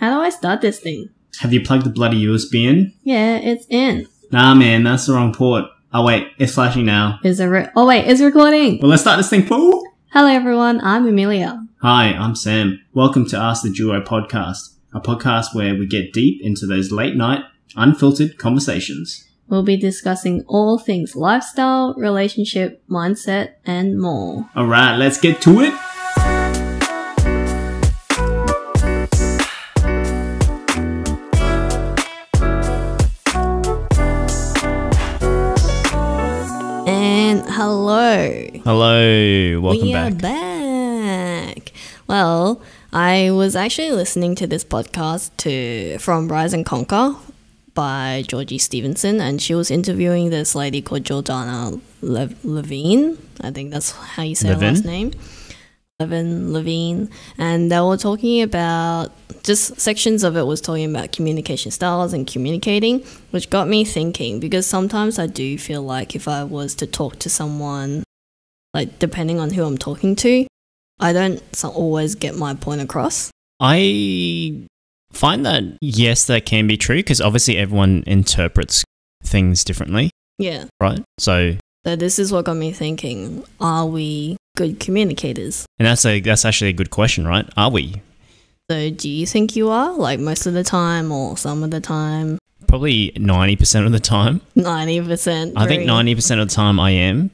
How do I start this thing? Have you plugged the bloody USB in? Yeah, it's in. Nah, man, that's the wrong port. Oh wait, it's flashing now. Is it re- Oh wait, it's recording! Well, let's start this thing, fool! Hello everyone, I'm Amelia. Hi, I'm Sam. Welcome to Ask the Duo podcast, a podcast where we get deep into those late night, unfiltered conversations. We'll be discussing all things lifestyle, relationship, mindset, and more. Alright, let's get to it! Hello! Hello, welcome we back. are back. Well, I was actually listening to this podcast to from Rise and Conquer by Georgie Stevenson, and she was interviewing this lady called Jordanna Le- Levine. I think that's how you say her last name. Levin Levine, and they were talking about just sections of it was talking about communication styles and communicating, which got me thinking because sometimes I do feel like if I was to talk to someone like depending on who I'm talking to, I don't always get my point across. I find that yes, that can be true because obviously everyone interprets things differently, Yeah. right? So, So this is what got me thinking: Are we good communicators? and that's a that's actually a good question, right? Are we? So do you think you are, like most of the time, or some of the time? Probably ninety percent of the time. Ninety percent. I think ninety percent of the time I am,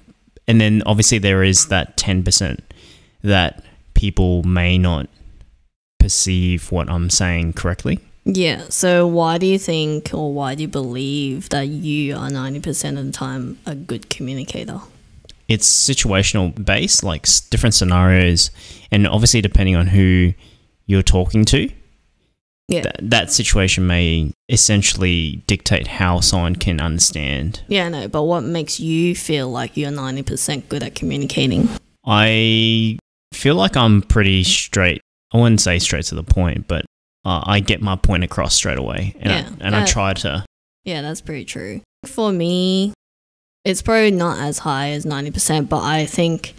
and then obviously there is that ten percent that people may not perceive what I'm saying correctly. Yeah. So why do you think, or why do you believe that you are ninety percent of the time a good communicator? it's situational based, like different scenarios, and obviously depending on who you're talking to, Yeah. th- that situation may essentially dictate how someone can understand. Yeah, no. But what makes you feel like you're ninety percent good at communicating? I feel like I'm pretty straight. I wouldn't say straight to the point, but uh, I get my point across straight away, and Yeah, I, and I try to. Yeah, that's pretty true. For me, it's probably not as high as 90%, but I think,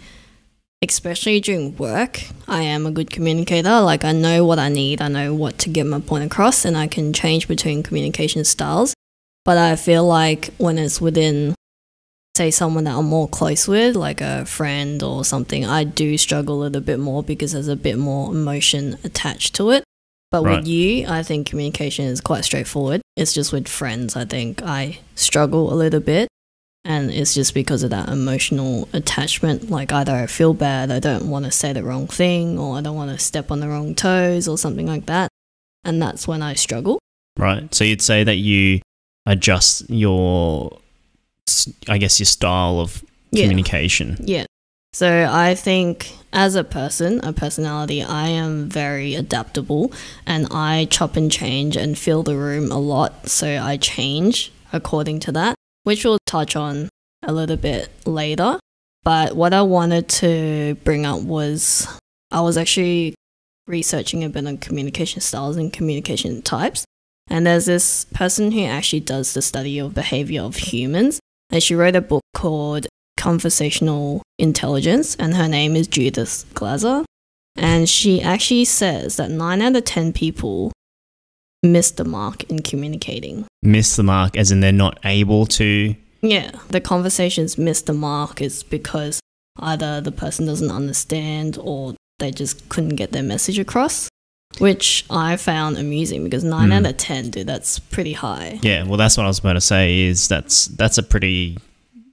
especially during work, I am a good communicator. Like, I know what I need, I know what to get my point across, and I can change between communication styles. But I feel like when it's within, say, someone that I'm more close with, like a friend or something, I do struggle a little bit more because there's a bit more emotion attached to it. But Right. with you, I think communication is quite straightforward. It's just with friends, I think I struggle a little bit. And it's just because of that emotional attachment. Like, either I feel bad, I don't want to say the wrong thing, or I don't want to step on the wrong toes, or something like that. And that's when I struggle. Right. So you'd say that you adjust your, i guess, your style of Yeah. communication. Yeah. So I think as a person, a personality, I am very adaptable and I chop and change and fill the room a lot. So I change according to that, which we'll touch on a little bit later. But what I wanted to bring up was I was actually researching a bit on communication styles and communication types. And there's this person who actually does the study of behavior of humans. And she wrote a book called Conversational Intelligence, and her name is Judith Glaser. And she actually says that 9 out of 10 people miss the mark in communicating. Miss the mark, as in they're not able to. Yeah, the conversations miss the mark is because either the person doesn't understand or they just couldn't get their message across, which I found amusing because 9 Mm. out of 10, dude, that's pretty high. Yeah. Well, that's what I was about to say. Is that's that's a pretty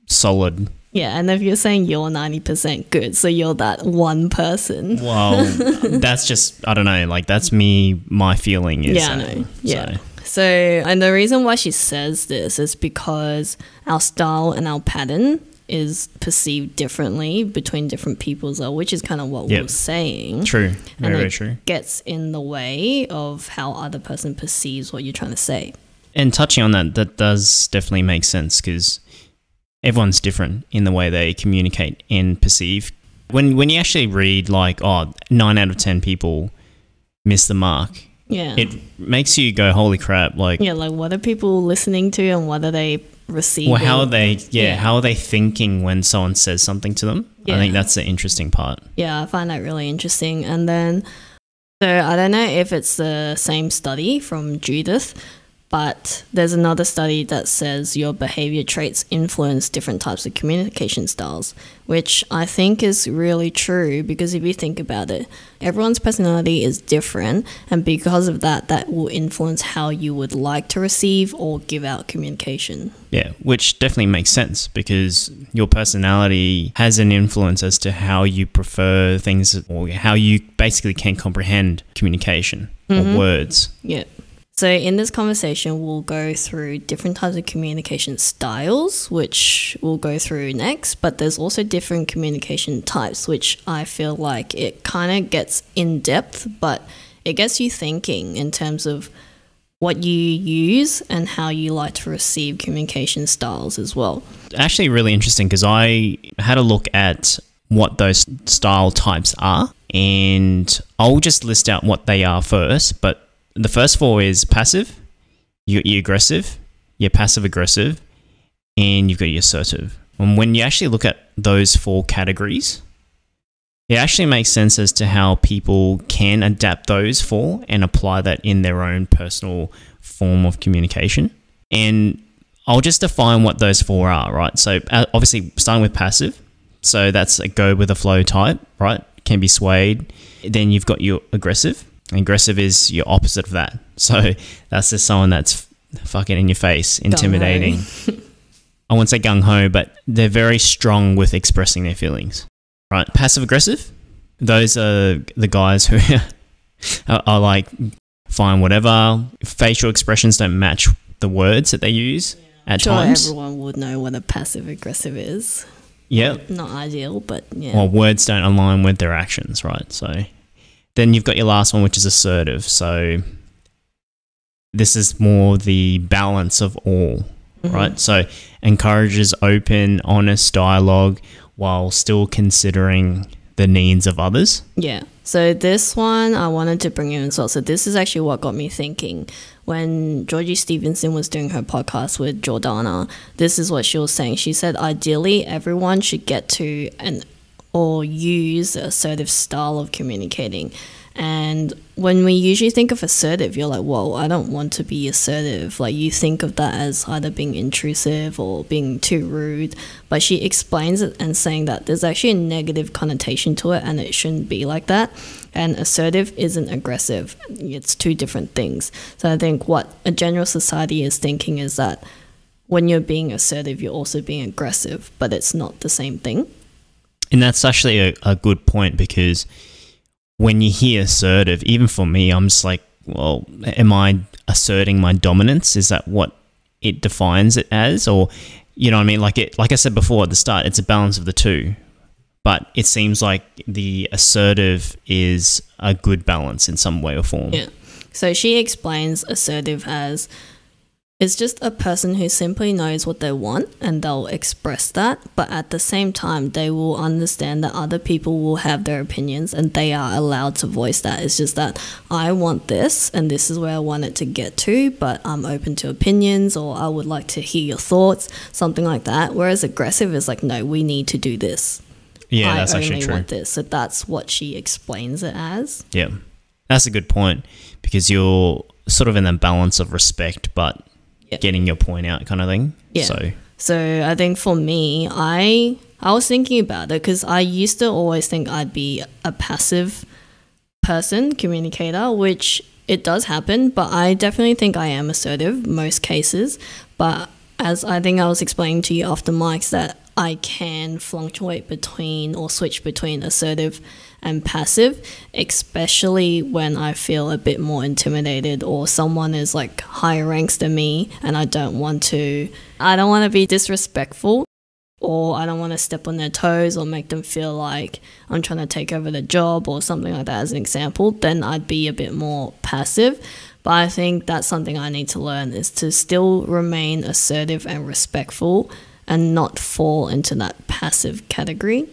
solid. Yeah, and if you're saying you're 90% good, so you're that one person. Well, that's just I don't know. Like that's me. My feeling is. Yeah, I that. know. Yeah. So, So, and the reason why she says this is because our style and our pattern is perceived differently between different people as well, which is kind of what Yep. we're saying. true. And Very very it true. gets in the way of how other person perceives what you're trying to say. And touching on that, that does definitely make sense because everyone's different in the way they communicate and perceive. When when you actually read like, oh, nine out of ten people miss the mark, Yeah. it makes you go, holy crap! Like, yeah, like what are people listening to and what are they receiving? well, how are they? Yeah, Yeah. how are they thinking when someone says something to them? Yeah. I think that's the interesting part. Yeah, I find that really interesting. And then So I don't know if it's the same study from Judith, but there's another study that says your behavior traits influence different types of communication styles, which I think is really true because if you think about it, everyone's personality is different, and because of that, that will influence how you would like to receive or give out communication. Yeah, which definitely makes sense because your personality has an influence as to how you prefer things or how you basically can comprehend communication or mm-hmm. words. Yeah. So, in this conversation, we'll go through different types of communication styles, which we'll go through next, but there's also different communication types, which I feel like it kind of gets in depth, but it gets you thinking in terms of what you use and how you like to receive communication styles as well. Actually, really interesting because I had a look at what those style types are, and I'll just list out what they are first. But the first four is passive, you're, aggressive, you're passive aggressive, and you've got your assertive. And when you actually look at those four categories, it actually makes sense as to how people can adapt those four and apply that in their own personal form of communication. And I'll just define what those four are, right? So, uh, obviously, starting with passive. So, that's a go with the flow type, right? Can be swayed. Then you've got your aggressive. Aggressive is your opposite of that. So, that's just someone that's fucking in your face, intimidating. I won't say gung ho, but they're very strong with expressing their feelings. Right, passive aggressive. Those are the guys who are, are like fine, whatever. Facial expressions don't match the words that they use at Sure, times. everyone would know what a passive aggressive is. Yep. Not ideal, but yeah. Well, words don't align with their actions, right? So then you've got your last one, which is assertive. So this is more the balance of all, mm-hmm. right? So encourages open, honest dialogue while still considering the needs of others. Yeah. So this one I wanted to bring in as well. So this is actually what got me thinking. When Georgie Stevenson was doing her podcast with Jordanna, this is what she was saying. She said ideally everyone should get to and or use assertive style of communicating. And when we usually think of assertive, you're like, whoa, I don't want to be assertive. Like, you think of that as either being intrusive or being too rude. But she explains it and saying that there's actually a negative connotation to it and it shouldn't be like that. And assertive isn't aggressive, it's two different things. So I think what a general society is thinking is that when you're being assertive, you're also being aggressive, but it's not the same thing. And that's actually a, a good point because when you hear assertive, even for me, I'm just like, well, am I asserting my dominance? Is that what it defines it as? Or, you know what I mean? Like it, like I said before at the start, it's a balance of the two. But it seems like the assertive is a good balance in some way or form. Yeah. So she explains assertive as it's just a person who simply knows what they want and they'll express that, but at the same time, they will understand that other people will have their opinions and they are allowed to voice that. It's just that I want this and this is where I want it to get to, but I'm open to opinions or I would like to hear your thoughts, something like that. Whereas aggressive is like, no, we need to do this. Yeah, I that's actually true. want this. So that's what she explains it as. Yeah. That's a good point because you're sort of in that balance of respect, but Getting your point out kind of thing. Yeah. So, So I think for me, I I was thinking about it because I used to always think I'd be a passive person, communicator, which it does happen, but I definitely think I am assertive most cases. But as I think I was explaining to you off the mics that I can fluctuate between or switch between assertive and passive, especially when I feel a bit more intimidated or someone is like higher ranks than me and I don't want to I don't want to be disrespectful or I don't want to step on their toes or make them feel like I'm trying to take over the job or something like that as an example, then I'd be a bit more passive. But I think that's something I need to learn is to still remain assertive and respectful and not fall into that passive category.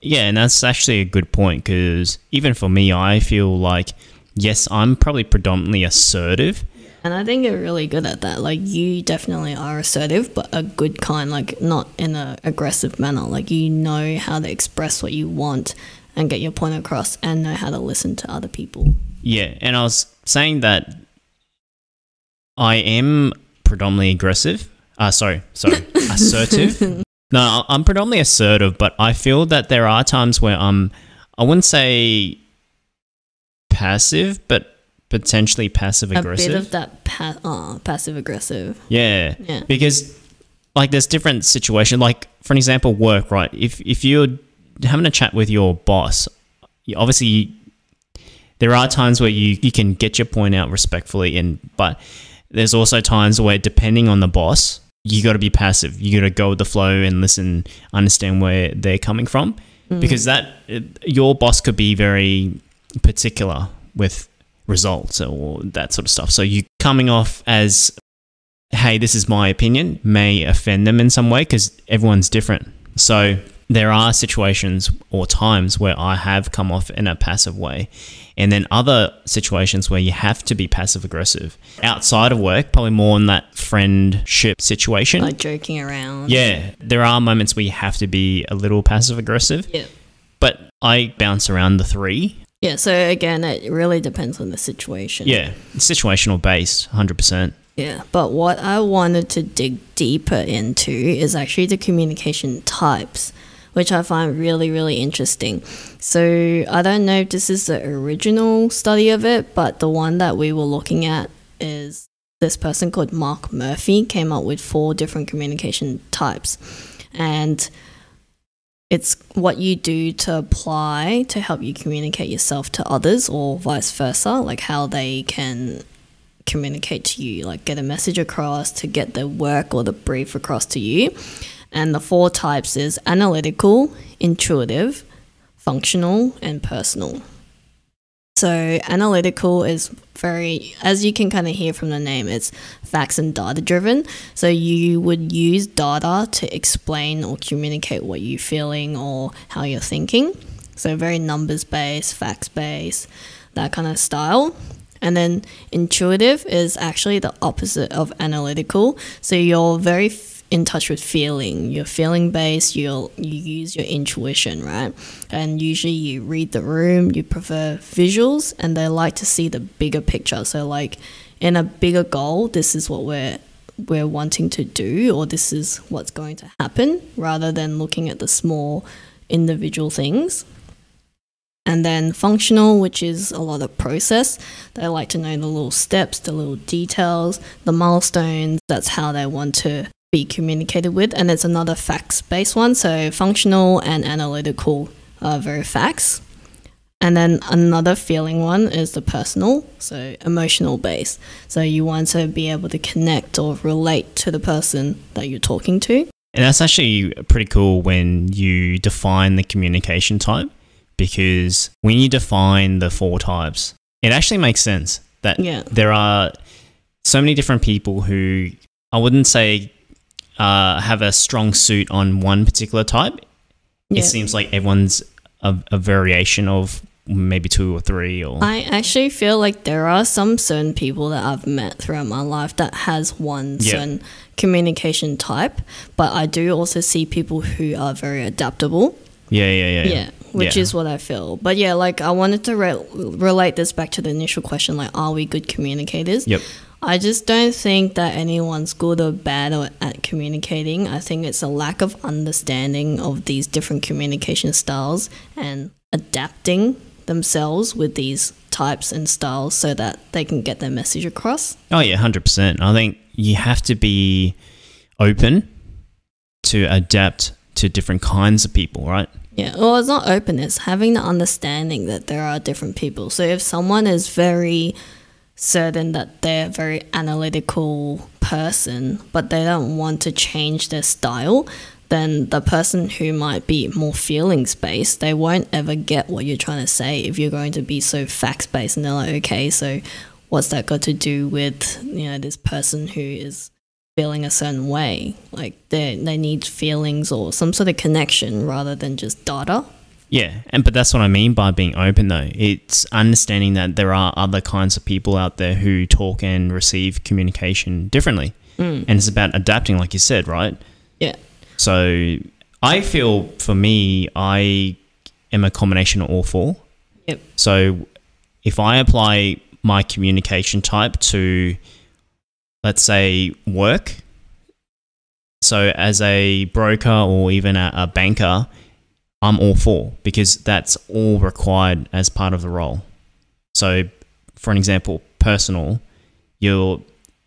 Yeah, and that's actually a good point because even for me, I feel like, yes, I'm probably predominantly assertive. And I think you're really good at that. Like you definitely are assertive, but a good kind, like not in an aggressive manner. Like you know how to express what you want and get your point across and know how to listen to other people. Yeah, and I was saying that I am predominantly aggressive. Uh, sorry, sorry, assertive. No, I'm predominantly assertive, but I feel that there are times where I'm, I wouldn't say passive, but potentially passive aggressive. A bit of that pa- oh, passive aggressive. Yeah. Yeah. Because like there's different situations. Like for an example, work, right? If if you're having a chat with your boss, you, obviously there are times where you, you can get your point out respectfully and but there's also times where depending on the boss, you got to be passive. You got to go with the flow and listen, understand where they're coming from mm. because that your boss could be very particular with results or that sort of stuff. So you coming off as hey, this is my opinion, may offend them in some way because everyone's different. So there are situations or times where I have come off in a passive way, and then other situations where you have to be passive aggressive. Outside of work, probably more in that friendship situation. Like joking around. yeah, there are moments where you have to be a little passive aggressive, Yeah. but I bounce around the three. Yeah, so again, it really depends on the situation. Yeah, situational based, 100%. Yeah, but what I wanted to dig deeper into is actually the communication types, which I find really, really interesting. So I don't know if this is the original study of it, but the one that we were looking at is this person called Mark Murphy came up with four different communication types. And it's what you do to apply to help you communicate yourself to others or vice versa, like how they can communicate to you, like get a message across, to get the work or the brief across to you. And the four types is analytical, intuitive, functional, and personal. So analytical is very, as you can kind of hear from the name, it's facts and data driven. So you would use data to explain or communicate what you're feeling or how you're thinking. So very numbers based, facts based, that kind of style. And then intuitive is actually the opposite of analytical. So you're very in touch with feeling. You're feeling based. You you use your intuition, right? And usually you read the room. You prefer visuals, and they like to see the bigger picture. So like in a bigger goal, this is what we're we're wanting to do, or this is what's going to happen, rather than looking at the small individual things. And then functional, which is a lot of process. They like to know the little steps, the little details, the milestones. That's how they want to be communicated with. And it's another facts based one. So functional and analytical are very facts. And then another feeling one is the personal, so emotional base. So you want to be able to connect or relate to the person that you're talking to. And that's actually pretty cool when you define the communication type because when you define the four types, it actually makes sense that Yeah. there are so many different people who I wouldn't say uh, have a strong suit on one particular type. Yeah. It seems like everyone's a, a variation of maybe two or three or I actually feel like there are some certain people that I've met throughout my life that has one Yeah. certain communication type, but I do also see people who are very adaptable. yeah, yeah, yeah, Yeah, which Yeah. is what I feel. But yeah, like I wanted to re- relate this back to the initial question like, are we good communicators? Yep. I just don't think that anyone's good or bad or- at communicating. I think it's a lack of understanding of these different communication styles and adapting themselves with these types and styles so that they can get their message across. Oh yeah, hundred percent. I think you have to be open to adapt to different kinds of people, right? Yeah, well, it's not openness, having the understanding that there are different people. So if someone is very certain that they're a very analytical person, but they don't want to change their style, then the person who might be more feelings based, they won't ever get what you're trying to say if you're going to be so facts based and they're like, okay, so what's that got to do with, you know, this person who is feeling a certain way? Like they they need feelings or some sort of connection rather than just data. Yeah, and but that's what I mean by being open though. It's understanding that there are other kinds of people out there who talk and receive communication differently. Mm. And it's about adapting like you said, right? Yeah. So I feel for me I am a combination of all four. Yep. So if I apply my communication type to, let's say, work, so as a broker or even a, a banker, I'm all for because that's all required as part of the role. So, for an example, personal, you're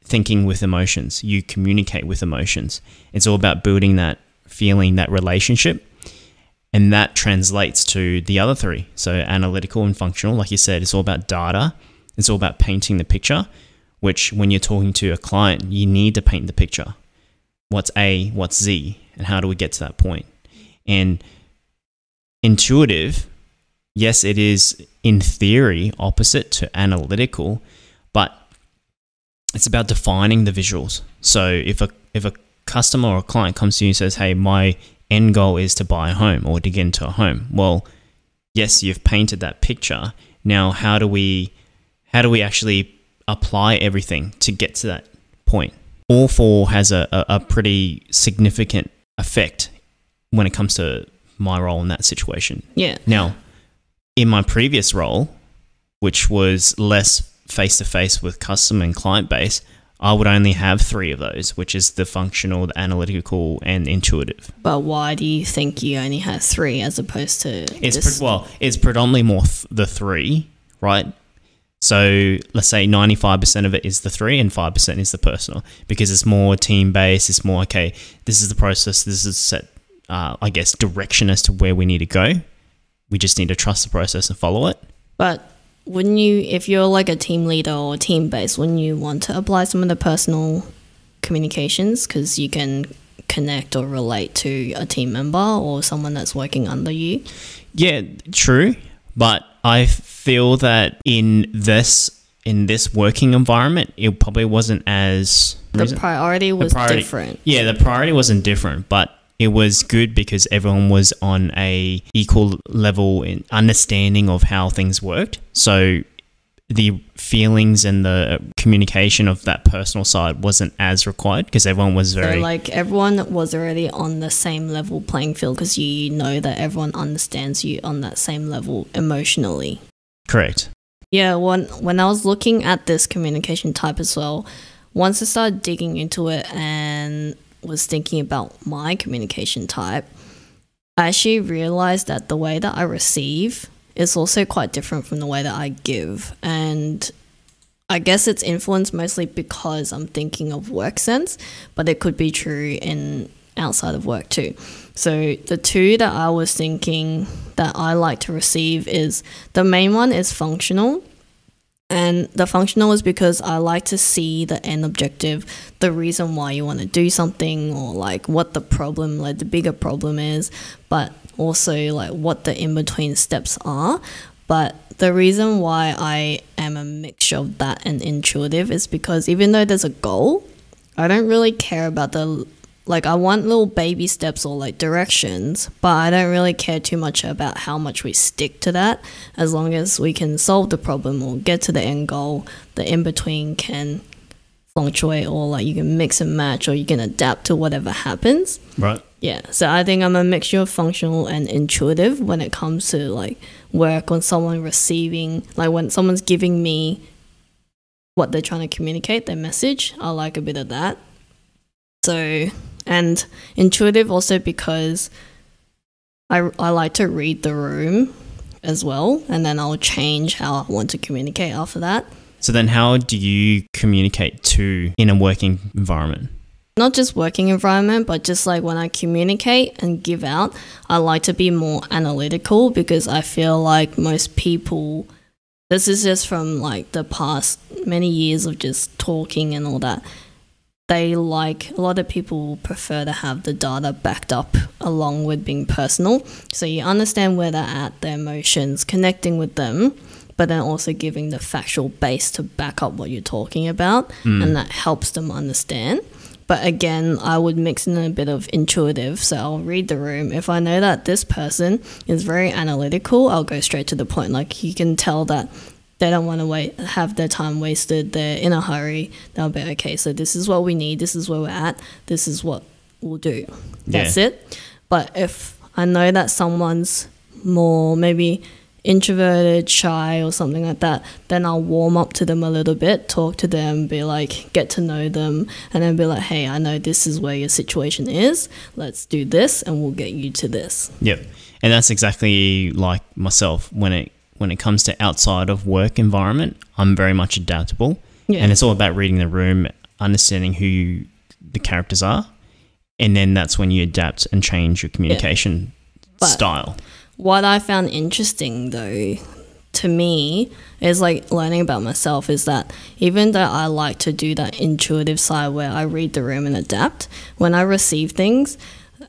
thinking with emotions, you communicate with emotions. It's all about building that feeling, that relationship. And that translates to the other three. So, analytical and functional, like you said, it's all about data, it's all about painting the picture, which when you're talking to a client, you need to paint the picture. What's A, what's Z, and how do we get to that point? And intuitive, yes, it is in theory opposite to analytical, but it's about defining the visuals. So if a if a customer or a client comes to you and says, "Hey, my end goal is to buy a home or to get into a home," well, yes, you've painted that picture. Now, how do we how do we actually apply everything to get to that point? All four has a, a, a pretty significant effect when it comes to my role in that situation. Yeah. Now, in my previous role, which was less face to face with customer and client base, I would only have three of those, which is the functional, the analytical, and intuitive. But why do you think you only have three as opposed to It's well, it's predominantly more th- the three, right? So let's say ninety five percent of it is the three, and five percent is the personal, because it's more team based. It's more okay. This is the process. This is set, uh, I guess, direction as to where we need to go. We just need to trust the process and follow it. But wouldn't you, if you're like a team leader or team based, wouldn't you want to apply some of the personal communications because you can connect or relate to a team member or someone that's working under you? Yeah, true. But I feel that in this in this working environment, it probably wasn't as The priority was priority- different. Yeah, the priority wasn't different, but it was good because everyone was on a equal level in understanding of how things worked. So the feelings and the communication of that personal side wasn't as required because everyone was So very like everyone was already on the same level playing field because you know that everyone understands you on that same level emotionally. correct. Yeah, when when I was looking at this communication type as well, once I started digging into it and was thinking about my communication type, I actually realized that the way that I receive is also quite different from the way that I give. And I guess it's influenced mostly because I'm thinking of work sense, but it could be true in outside of work too. So the two that I was thinking that I like to receive is the main one is functional. And the functional is because I like to see the end objective, the reason why you want to do something, or like what the problem, like the bigger problem is, but also like what the in between steps are. But the reason why I am a mixture of that and intuitive is because even though there's a goal, I don't really care about the like I want little baby steps or like directions, but I don't really care too much about how much we stick to that as long as we can solve the problem or get to the end goal. The in between can fluctuate or like you can mix and match or you can adapt to whatever happens. Right. Yeah, so I think I'm a mixture of functional and intuitive when it comes to like work on someone receiving, like when someone's giving me what they're trying to communicate, their message. I like a bit of that. So, and intuitive also because I, I like to read the room as well, and then I'll change how I want to communicate after that. So then how do you communicate to in a working environment? not just working environment, but just like when I communicate and give out, I like to be more analytical because I feel like most people, this is just from like the past many years of just talking and all that. They like a lot of people prefer to have the data backed up along with being personal. So you understand where they're at, their emotions, connecting with them, but then also giving the factual base to back up what you're talking about, hmm. and that helps them understand. But again, I would mix in a bit of intuitive. So I'll read the room. If I know that this person is very analytical, I'll go straight to the point. Like you can tell that they don't want to wait, have their time wasted. They're in a hurry. They'll be okay. So this is what we need. This is where we're at. This is what we'll do. That's Yeah. it. But if I know that someone's more maybe introverted, shy, or something like that, then I'll warm up to them a little bit, talk to them, be like, get to know them, and then be like, hey, I know this is where your situation is. Let's do this, and we'll get you to this. Yep. And that's exactly like myself when it when it comes to outside of work environment, I'm very much adaptable. Yeah. And it's all about reading the room, understanding who you, the characters are, and then that's when you adapt and change your communication But- style. What I found interesting though to me is like learning about myself is that even though I like to do that intuitive side where I read the room and adapt, when I receive things,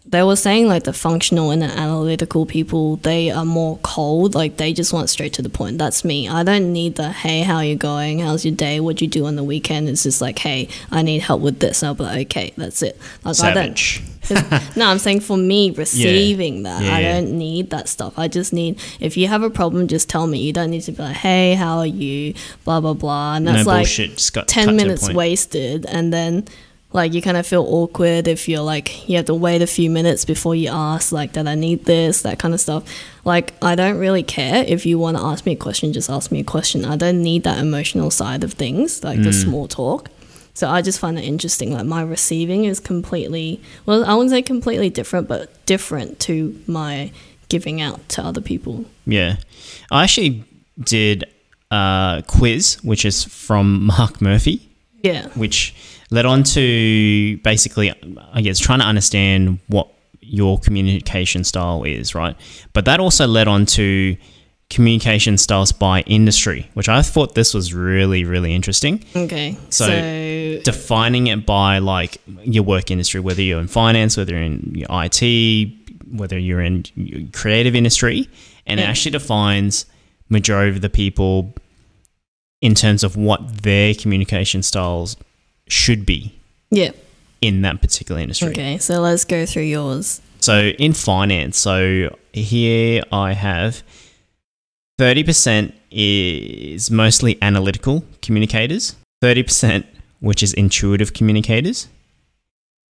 they were saying like the functional and the analytical people, they are more cold, like they just want straight to the point. That's me. I don't need the hey, how you going? How's your day? What'd you do on the weekend? It's just like, hey, I need help with this. I'll be like, okay, that's it. Like I don't Savage. no, I'm saying for me receiving that, Yeah, I don't need that stuff. I just need if you have a problem, just tell me. You don't need to be like, hey, how are you? Blah blah blah. And No that's like bullshit. Just got cut ten minutes wasted, and then like you kind of feel awkward if you're like you have to wait a few minutes before you ask like that I need this that kind of stuff. Like I don't really care if you want to ask me a question, just ask me a question. I don't need that emotional side of things, like the Mm. small talk. So I just find it interesting. Like my receiving is completely well, I wouldn't say completely different, but different to my giving out to other people. Yeah. I actually did a quiz, which is from Mark Murphy. Yeah. which led on to basically, I guess, trying to understand what your communication style is, right? But that also led on to communication styles by industry, which I thought this was really, really interesting. Okay. So- So, Defining it by like your work industry, whether you're in finance, whether you're in your IT, whether you're in your creative industry, and it actually defines majority of the people in terms of what their communication styles should be yeah. in that particular industry. Okay. So let's go through yours. So in finance, so here I have 30% is mostly analytical communicators, 30% which is intuitive communicators.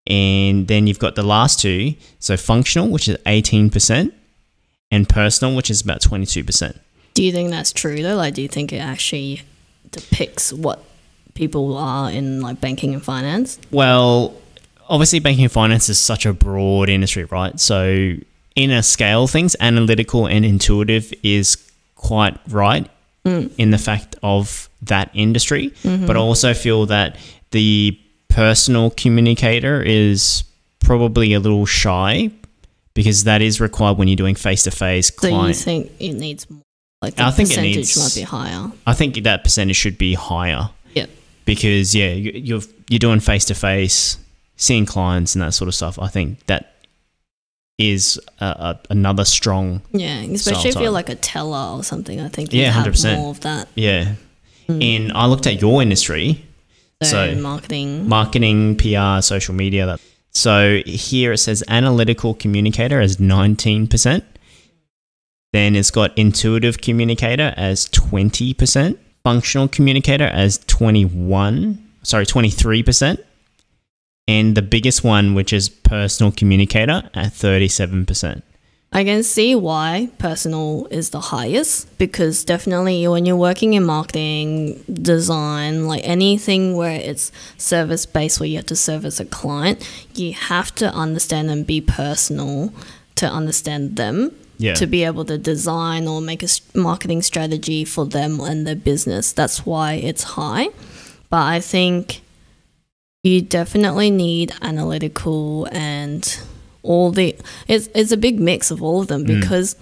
And then you've got the last two, so functional, which is 18%, and personal, which is about 22%. Do you think that's true though? Like, do you think it actually depicts what people are in like banking and finance? Well, obviously, banking and finance is such a broad industry, right? So, in a scale things, analytical and intuitive is quite right mm. in the fact of that industry. Mm-hmm. But I also feel that the personal communicator is probably a little shy because that is required when you're doing face to face So you think it needs more? Like the I think it needs- might be higher. I think that percentage should be higher. Because yeah, you- you're you're doing face to face, seeing clients and that sort of stuff. I think that is a, a, another strong Yeah, especially if type. you're like a teller or something. I think you Yeah, have 100%. more of that. yeah. Hmm. And I looked at your industry, So, So- marketing. marketing, PR, social media. That so here it says analytical communicator as nineteen percent. Then it's got intuitive communicator as twenty percent, functional communicator as twenty one. Sorry, twenty three percent. And the biggest one, which is personal communicator, at thirty seven percent. I can see why personal is the highest because definitely when you're working in marketing, design, like anything where it's service based where you have to service a client, you have to understand and be personal to understand them. Yeah. To be able to design or make a marketing strategy for them and their business. That's why it's high. But I think you definitely need analytical and all the it's it's a big mix of all of them mm. because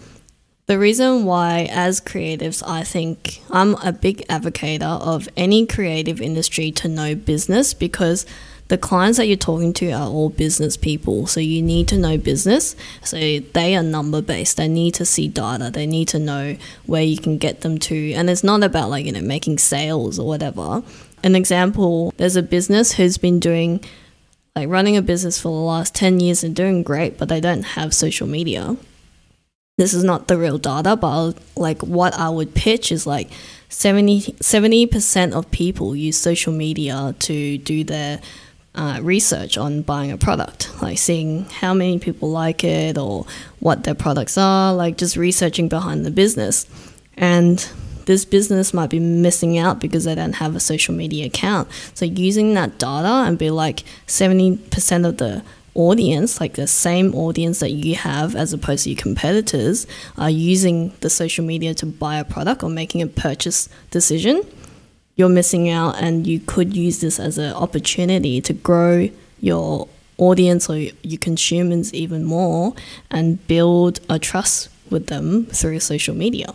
the reason why as creatives I think I'm a big advocate of any creative industry to know business because the clients that you're talking to are all business people so you need to know business. So they are number based they need to see data. They need to know where you can get them to. And it's not about like you know making sales or whatever. An example there's a business who's been doing like running a business for the last 10 years and doing great, but they don't have social media. This is not the real data, but like what I would pitch is like 70 percent of people use social media to do their uh, research on buying a product, like seeing how many people like it or what their products are, like just researching behind the business. and this business might be missing out because they don't have a social media account. So using that data and be like 70% of the audience, like the same audience that you have as opposed to your competitors, are using the social media to buy a product or making a purchase decision, you're missing out and you could use this as an opportunity to grow your audience or your consumers even more and build a trust with them through social media.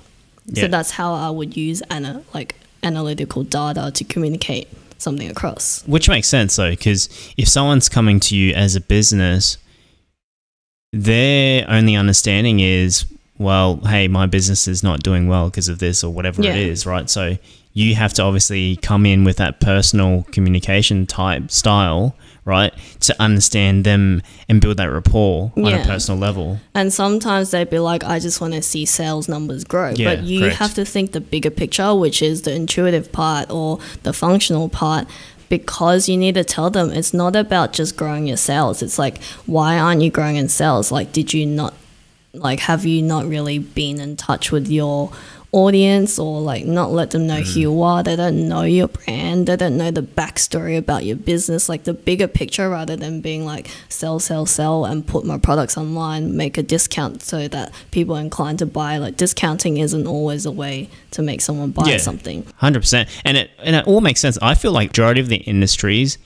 Yeah. So that's how I would use ana- like analytical data to communicate something across. Which makes sense though, because if someone's coming to you as a business, their only understanding is, well, hey, my business is not doing well because of this or whatever Yeah. it is, right? So you have to obviously come in with that personal communication type style, right, to understand them and build that rapport on a personal level. And sometimes they'd be like, I just want to see sales numbers grow. Yeah, but you correct. have to think the bigger picture, which is the intuitive part or the functional part, because you need to tell them it's not about just growing your sales. It's like, why aren't you growing in sales? Like, did you not, like, have you not really been in touch with your audience or like not let them know who mm. you are? They don't know your brand. They don't know the backstory about your business, like the bigger picture rather than being like sell, sell, sell and put my products online, make a discount so that people are inclined to buy. Like discounting isn't always a way to make someone buy Yeah. something. Hundred percent, and it and it all makes sense. I feel like majority of the industries,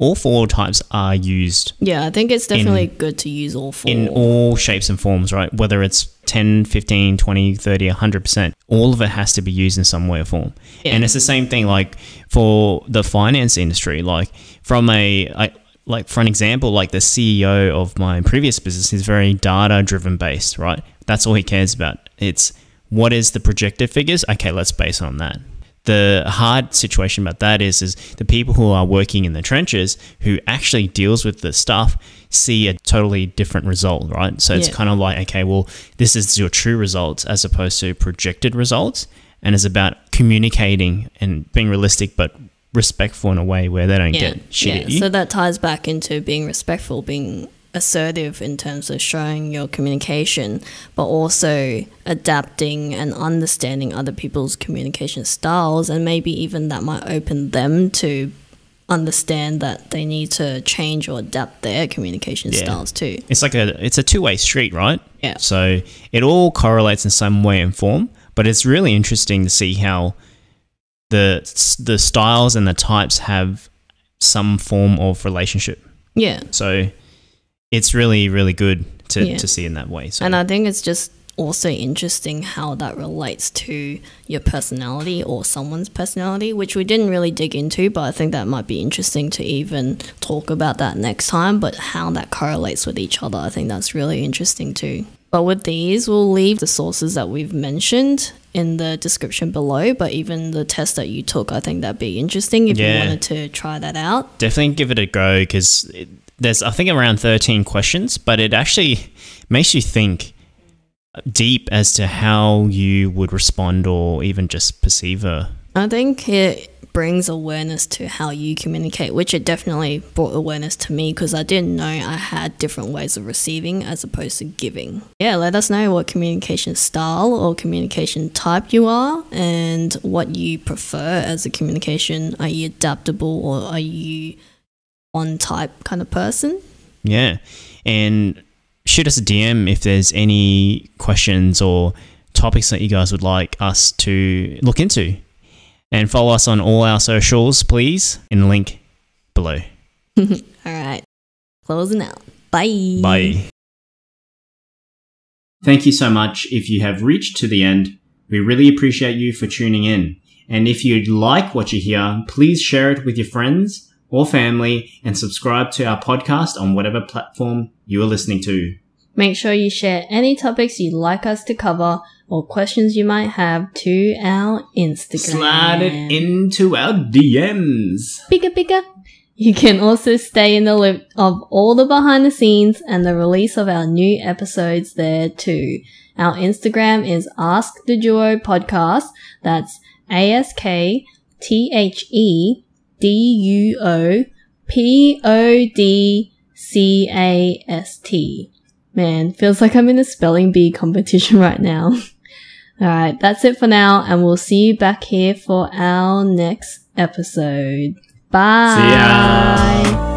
all four types are used Yeah, I think it's definitely good to use all four. in all shapes and forms, right? Whether it's 10, 15, 20, 30, 100%, all of it has to be used in some way or form. Yeah. And it's the same thing like for the finance industry, like from a I, like for an example, like the CEO of my previous business is very data driven based, right? That's all he cares about. It's what is the projected figures? Okay, let's base on that. The hard situation about that is is the people who are working in the trenches who actually deals with the stuff see a totally different result, right? So it's Yeah. kind of like, okay, well, this is your true results as opposed to projected results. And it's about communicating and being realistic but respectful in a way where they don't yeah, get shit yeah. at you. So that ties back into being respectful, being assertive in terms of showing your communication, but also adapting and understanding other people's communication styles, and maybe even that might open them to understand that they need to change or adapt their communication Yeah. styles too. it's like a it's a two way street, right? Yeah. So it all correlates in some way and form, but it's really interesting to see how the the styles and the types have some form of relationship. Yeah. So it's really really good to, Yeah. to see in that way. So And I think it's just also interesting how that relates to your personality or someone's personality, which we didn't really dig into, but I think that might be interesting to even talk about that next time. But how that correlates with each other, I think that's really interesting too. But with these, we'll leave the sources that we've mentioned in the description below. But even the test that you took, I think that'd be interesting if Yeah. you wanted to try that out. definitely give it a go because there's I think around 13 questions, but it actually makes you think deep as to how you would respond or even just perceive her. I think it brings awareness to how you communicate, which it definitely brought awareness to me because I didn't know I had different ways of receiving as opposed to giving. Yeah, let us know what communication style or communication type you are and what you prefer as a communication. Are you adaptable or are you on type kind of person? Yeah. And shoot us a DM if there's any questions or topics that you guys would like us to look into. And follow us on all our socials, please, in the link below. All right, closing out. Bye. Bye. Thank you so much if you have reached to the end. We really appreciate you for tuning in. And if you'd like what you hear, please share it with your friends or family and subscribe to our podcast on whatever platform you are listening to. Make sure you share any topics you'd like us to cover or questions you might have to our Instagram. Slide it into our DMs. Bigger, bigger. You can also stay in the loop of all the behind the scenes and the release of our new episodes there too. Our Instagram is Ask the Duo Podcast. That's A S K T H E D U O P O D C A S T. Man, feels like I'm in a spelling bee competition right now. All right, that's it for now, and we'll see you back here for our next episode. Bye.